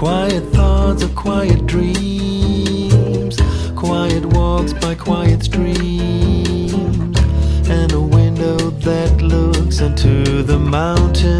Quiet thoughts of quiet dreams, quiet walks by quiet streams, and a window that looks into the mountains